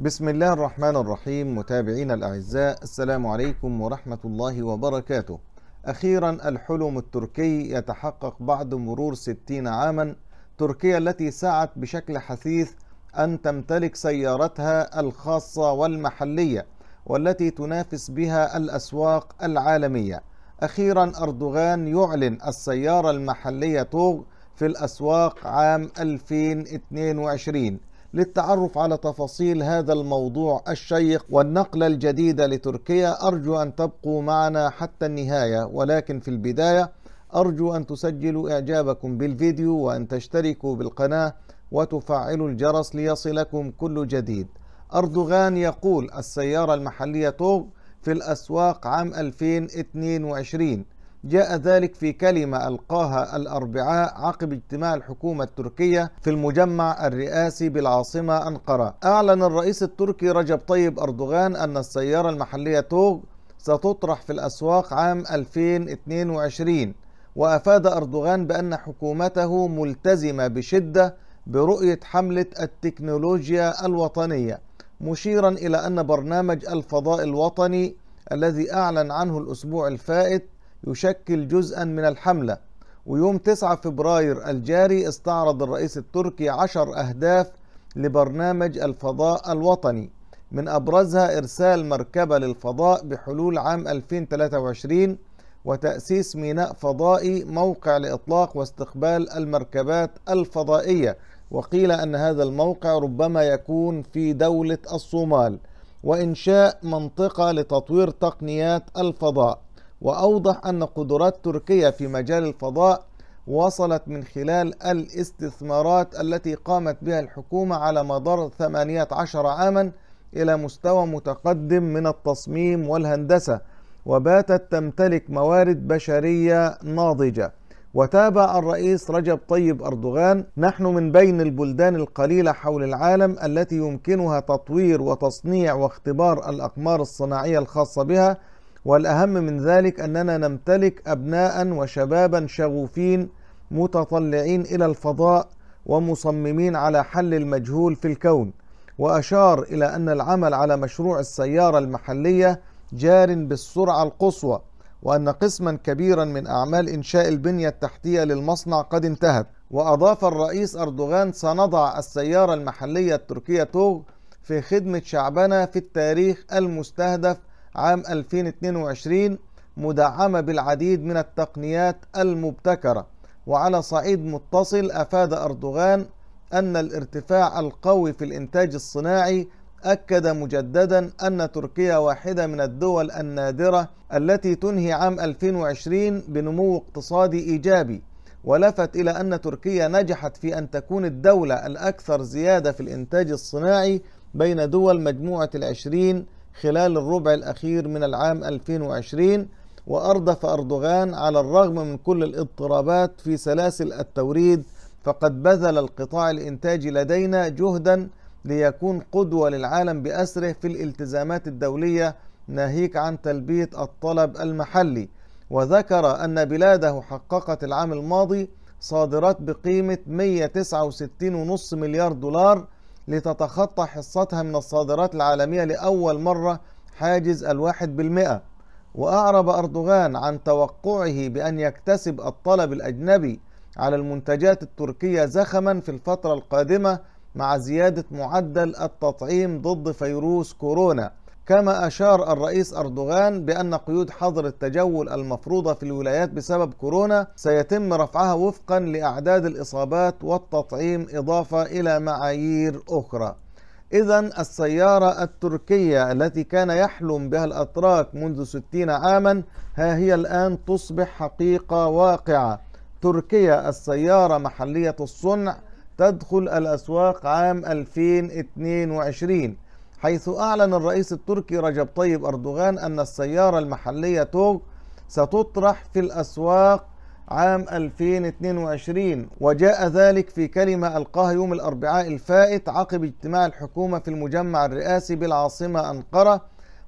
بسم الله الرحمن الرحيم متابعينا الأعزاء السلام عليكم ورحمة الله وبركاته. أخيرا الحلم التركي يتحقق بعد مرور ستين عاما. تركيا التي سعت بشكل حثيث أن تمتلك سيارتها الخاصة والمحلية والتي تنافس بها الأسواق العالمية. أخيرا أردوغان يعلن السيارة المحلية توغ في الأسواق عام 2022 للتعرف على تفاصيل هذا الموضوع الشيق والنقلة الجديدة لتركيا. أرجو أن تبقوا معنا حتى النهاية ولكن في البداية أرجو أن تسجلوا إعجابكم بالفيديو وأن تشتركوا بالقناة وتفعلوا الجرس ليصلكم كل جديد. أردوغان يقول السيارة المحلية توغ في الأسواق عام 2022 جاء ذلك في كلمة ألقاها الأربعاء عقب اجتماع الحكومة التركية في المجمع الرئاسي بالعاصمة أنقرة. أعلن الرئيس التركي رجب طيب أردوغان أن السيارة المحلية توغ ستطرح في الأسواق عام 2022 وأفاد أردوغان بأن حكومته ملتزمة بشدة برؤية حملة التكنولوجيا الوطنية مشيرا إلى أن برنامج الفضاء الوطني الذي أعلن عنه الأسبوع الفائت يشكل جزءا من الحملة. ويوم 9 فبراير الجاري استعرض الرئيس التركي عشر أهداف لبرنامج الفضاء الوطني من أبرزها إرسال مركبة للفضاء بحلول عام 2023 وتأسيس ميناء فضائي موقع لإطلاق واستقبال المركبات الفضائية. وقيل أن هذا الموقع ربما يكون في دولة الصومال وإنشاء منطقة لتطوير تقنيات الفضاء. وأوضح أن قدرات تركيا في مجال الفضاء وصلت من خلال الاستثمارات التي قامت بها الحكومة على مدار 18 عاما إلى مستوى متقدم من التصميم والهندسة وباتت تمتلك موارد بشرية ناضجة. وتابع الرئيس رجب طيب أردوغان نحن من بين البلدان القليلة حول العالم التي يمكنها تطوير وتصنيع واختبار الأقمار الصناعية الخاصة بها والأهم من ذلك أننا نمتلك أبناء وشبابا شغوفين متطلعين إلى الفضاء ومصممين على حل المجهول في الكون. وأشار إلى أن العمل على مشروع السيارة المحلية جار بالسرعة القصوى وأن قسما كبيرا من أعمال إنشاء البنية التحتية للمصنع قد انتهت. وأضاف الرئيس أردوغان سنضع السيارة المحلية التركية توغ في خدمة شعبنا في التاريخ المستهدف عام 2022 مدعمة بالعديد من التقنيات المبتكرة. وعلى صعيد متصل أفاد أردوغان أن الارتفاع القوي في الإنتاج الصناعي أكد مجددا أن تركيا واحدة من الدول النادرة التي تنهي عام 2020 بنمو اقتصادي إيجابي. ولفت إلى أن تركيا نجحت في أن تكون الدولة الأكثر زيادة في الإنتاج الصناعي بين دول مجموعة العشرين خلال الربع الأخير من العام 2020 وأردف أردوغان على الرغم من كل الاضطرابات في سلاسل التوريد فقد بذل القطاع الإنتاجي لدينا جهدا ليكون قدوة للعالم بأسره في الالتزامات الدولية ناهيك عن تلبية الطلب المحلي. وذكر أن بلاده حققت العام الماضي صادرات بقيمة 169.5 مليار دولار لتتخطى حصتها من الصادرات العالمية لأول مرة حاجز الواحد بالمئة. وأعرب أردوغان عن توقعه بأن يكتسب الطلب الأجنبي على المنتجات التركية زخما في الفترة القادمة مع زيادة معدل التطعيم ضد فيروس كورونا. كما أشار الرئيس أردوغان بأن قيود حظر التجول المفروضة في الولايات بسبب كورونا سيتم رفعها وفقا لأعداد الإصابات والتطعيم إضافة إلى معايير أخرى. إذا السيارة التركية التي كان يحلم بها الأتراك منذ ستين عاما ها هي الآن تصبح حقيقة واقعة. تركيا السيارة محلية الصنع تدخل الأسواق عام 2022 حيث أعلن الرئيس التركي رجب طيب أردوغان أن السيارة المحلية توغ ستطرح في الأسواق عام 2022 وجاء ذلك في كلمة ألقاها يوم الأربعاء الفائت عقب اجتماع الحكومة في المجمع الرئاسي بالعاصمة أنقرة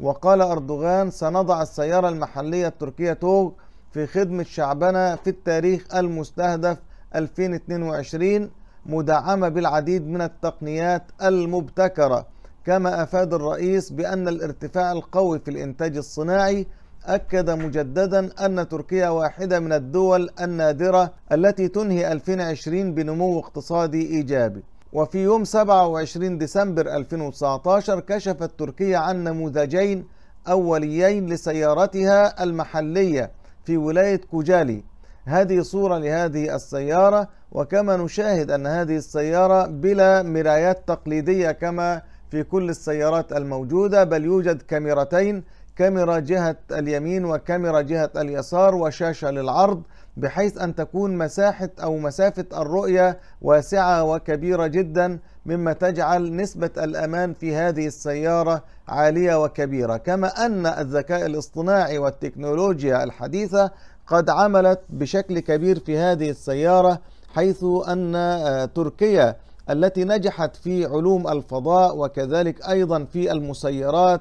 وقال أردوغان سنضع السيارة المحلية التركية توغ في خدمة شعبنا في التاريخ المستهدف 2022 مدعمة بالعديد من التقنيات المبتكرة. كما أفاد الرئيس بأن الارتفاع القوي في الإنتاج الصناعي أكد مجددا أن تركيا واحدة من الدول النادرة التي تنهي 2020 بنمو اقتصادي إيجابي. وفي يوم 27 ديسمبر 2019 كشفت تركيا عن نموذجين أوليين لسيارتها المحلية في ولاية كوجالي. هذه صورة لهذه السيارة وكما نشاهد أن هذه السيارة بلا مرايات تقليدية كما في كل السيارات الموجودة بل يوجد كاميرتين كاميرا جهة اليمين وكاميرا جهة اليسار وشاشة للعرض بحيث أن تكون مساحة أو مسافة الرؤية واسعة وكبيرة جدا مما تجعل نسبة الأمان في هذه السيارة عالية وكبيرة. كما أن الذكاء الاصطناعي والتكنولوجيا الحديثة قد عملت بشكل كبير في هذه السيارة حيث أن تركيا التي نجحت في علوم الفضاء وكذلك أيضا في المسيرات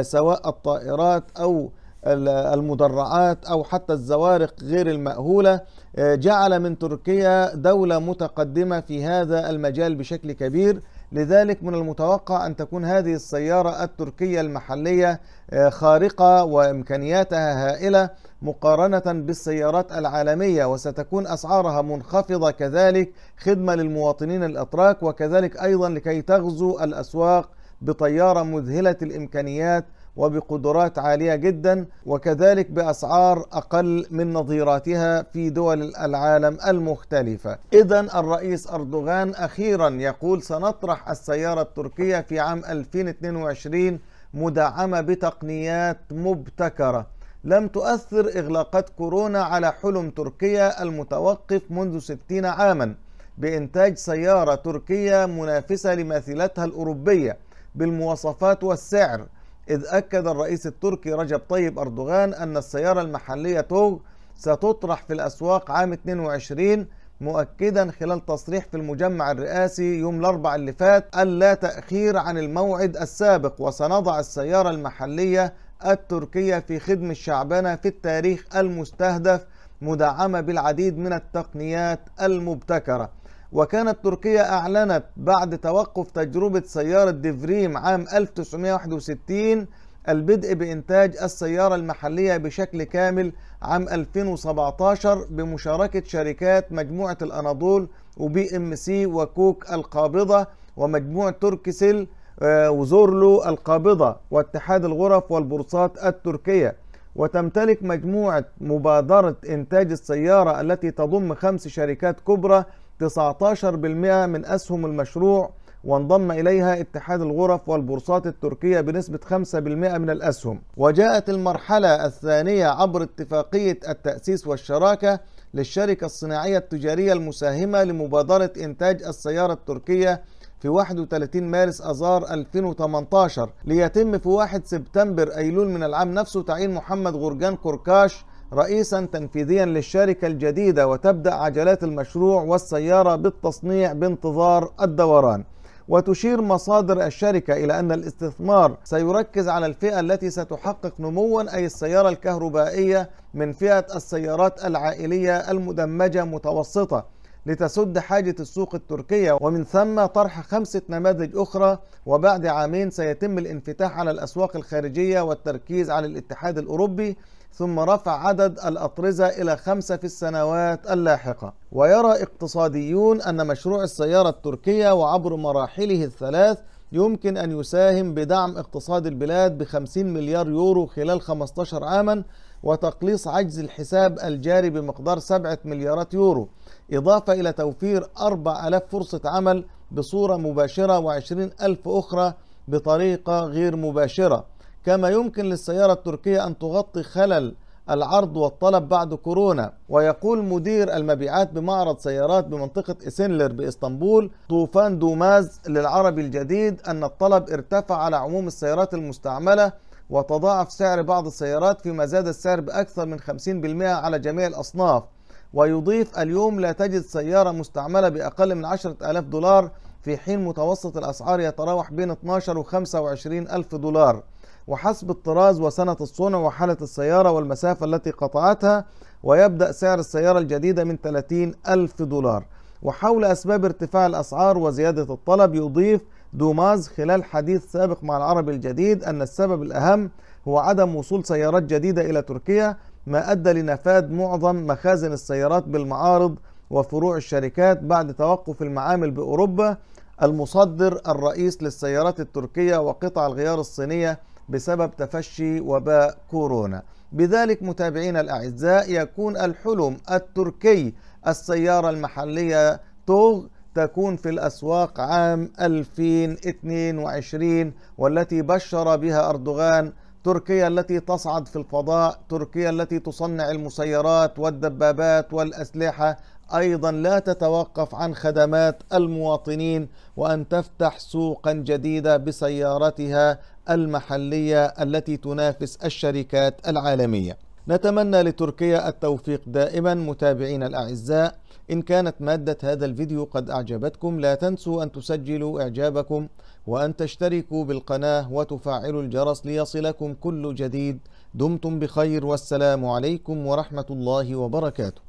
سواء الطائرات أو المدرعات أو حتى الزوارق غير المأهولة جعل من تركيا دولة متقدمة في هذا المجال بشكل كبير. لذلك من المتوقع أن تكون هذه السيارة التركية المحلية خارقة وإمكانياتها هائلة مقارنة بالسيارات العالمية وستكون أسعارها منخفضة كذلك خدمة للمواطنين الأتراك وكذلك أيضا لكي تغزو الأسواق بطيارة مذهلة الإمكانيات وبقدرات عالية جدا وكذلك بأسعار أقل من نظيراتها في دول العالم المختلفة. إذا الرئيس أردوغان أخيرا يقول سنطرح السيارة التركية في عام 2022 مدعمة بتقنيات مبتكرة. لم تؤثر إغلاقات كورونا على حلم تركيا المتوقف منذ 60 عاما. بإنتاج سيارة تركية منافسة لماثلتها الأوروبية بالمواصفات والسعر إذ أكد الرئيس التركي رجب طيب أردوغان أن السيارة المحلية توغ ستطرح في الأسواق عام 22 مؤكدا خلال تصريح في المجمع الرئاسي يوم الأربع اللي فات ألا تأخير عن الموعد السابق وسنضع السيارة المحلية التركية في خدمة شعبنا في التاريخ المستهدف مدعمة بالعديد من التقنيات المبتكرة. وكانت تركيا أعلنت بعد توقف تجربة سيارة ديفريم عام 1961 البدء بإنتاج السيارة المحلية بشكل كامل عام 2017 بمشاركة شركات مجموعة الأناضول وبي إم سي وكوك القابضة ومجموعة تركسل وزورلو القابضة واتحاد الغرف والبورصات التركية. وتمتلك مجموعة مبادرة إنتاج السيارة التي تضم خمس شركات كبرى 19% من أسهم المشروع وانضم إليها اتحاد الغرف والبورصات التركية بنسبة 5% من الأسهم. وجاءت المرحلة الثانية عبر اتفاقية التأسيس والشراكة للشركة الصناعية التجارية المساهمة لمبادرة إنتاج السيارة التركية في 31 مارس أذار 2018 ليتم في 1 سبتمبر أيلول من العام نفسه تعيين محمد غرجان كوركاش رئيسا تنفيذيا للشركة الجديدة وتبدأ عجلات المشروع والسيارة بالتصنيع بانتظار الدوران. وتشير مصادر الشركة إلى أن الاستثمار سيركز على الفئة التي ستحقق نموا أي السيارة الكهربائية من فئة السيارات العائلية المدمجة متوسطة. لتسد حاجة السوق التركية ومن ثم طرح خمسة نماذج أخرى. وبعد عامين سيتم الانفتاح على الأسواق الخارجية والتركيز على الاتحاد الأوروبي. ثم رفع عدد الأطرزة إلى خمسة في السنوات اللاحقة. ويرى اقتصاديون أن مشروع السيارة التركية وعبر مراحله الثلاث يمكن أن يساهم بدعم اقتصاد البلاد بخمسين مليار يورو خلال 15 عاما وتقليص عجز الحساب الجاري بمقدار سبعة مليارات يورو. إضافة إلى توفير أربع ألاف فرصة عمل بصورة مباشرة وعشرين ألف أخرى بطريقة غير مباشرة. كما يمكن للسيارة التركية أن تغطي خلل العرض والطلب بعد كورونا. ويقول مدير المبيعات بمعرض سيارات بمنطقة إسنلر بإسطنبول طوفان دوماز للعربي الجديد أن الطلب ارتفع على عموم السيارات المستعملة وتضاعف سعر بعض السيارات فيما زاد السعر بأكثر من 50% على جميع الأصناف. ويضيف اليوم لا تجد سيارة مستعملة بأقل من 10 ألاف دولار في حين متوسط الأسعار يتراوح بين 12 و 25 ألف دولار. وحسب الطراز وسنة الصنع وحالة السيارة والمسافة التي قطعتها ويبدأ سعر السيارة الجديدة من 30 ألف دولار. وحول أسباب ارتفاع الأسعار وزيادة الطلب يضيف دوماز خلال حديث سابق مع العربي الجديد أن السبب الأهم هو عدم وصول سيارات جديدة إلى تركيا ما أدى لنفاذ معظم مخازن السيارات بالمعارض وفروع الشركات بعد توقف المعامل بأوروبا. المصدر الرئيس للسيارات التركية وقطع الغيار الصينية بسبب تفشي وباء كورونا. بذلك متابعينا الأعزاء يكون الحلم التركي السيارة المحلية توغ تكون في الأسواق عام 2022 والتي بشر بها أردوغان تركيا التي تصعد في الفضاء تركيا التي تصنع المسيرات والدبابات والأسلحة أيضا لا تتوقف عن خدمات المواطنين وأن تفتح سوقا جديدة بسيارتها المحلية التي تنافس الشركات العالمية. نتمنى لتركيا التوفيق دائما متابعينا الأعزاء. إن كانت مادة هذا الفيديو قد أعجبتكم لا تنسوا أن تسجلوا إعجابكم وأن تشتركوا بالقناة وتفعلوا الجرس ليصلكم كل جديد. دمتم بخير والسلام عليكم ورحمة الله وبركاته.